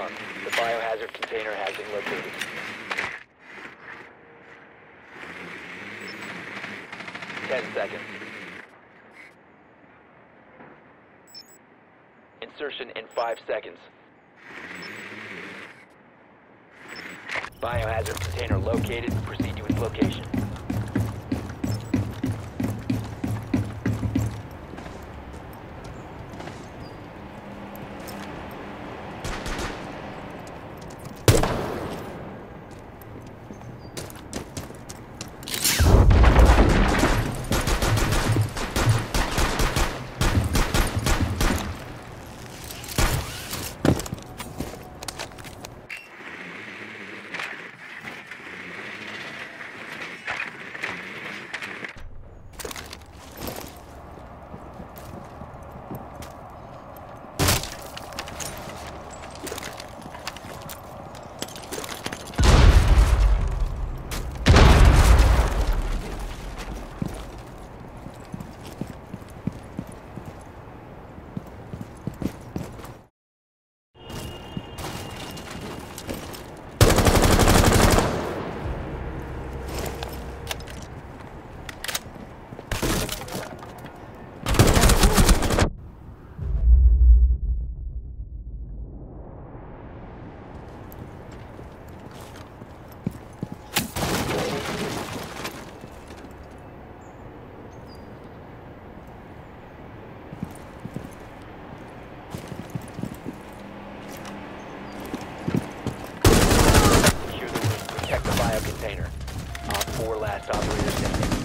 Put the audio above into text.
done. The biohazard container has been located. Ten seconds. Insertion in five seconds. Biohazard container located. Proceed to its location. Protect the bio container. Op 4 last operator standing.